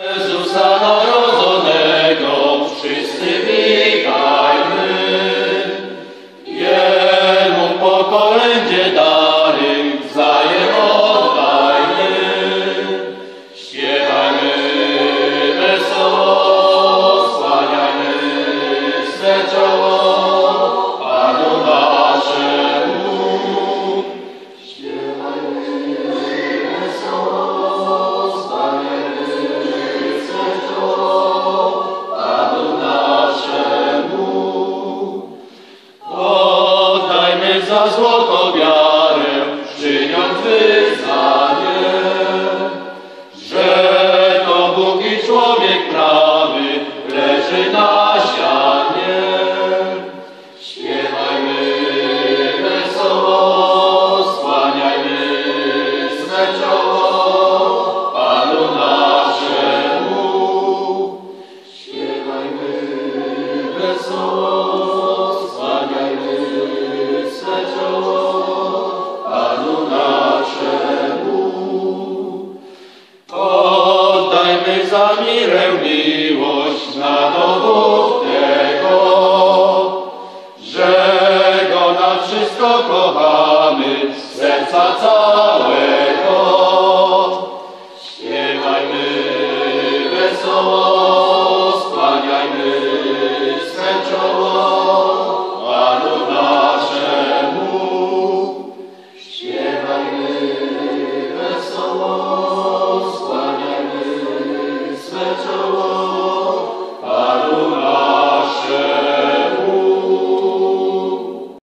Jezusa narodzonego wszyscy witajmy. Jemu po dary wzajem oddajmy. Prawy leży na sianie. Śpiewajmy wesoło, skłaniajmy swe czoło Panu naszemu. Śpiewajmy wesoło, Oddajmy za mirę miłość tego, że Go na wszystko kochamy, z serca całego. little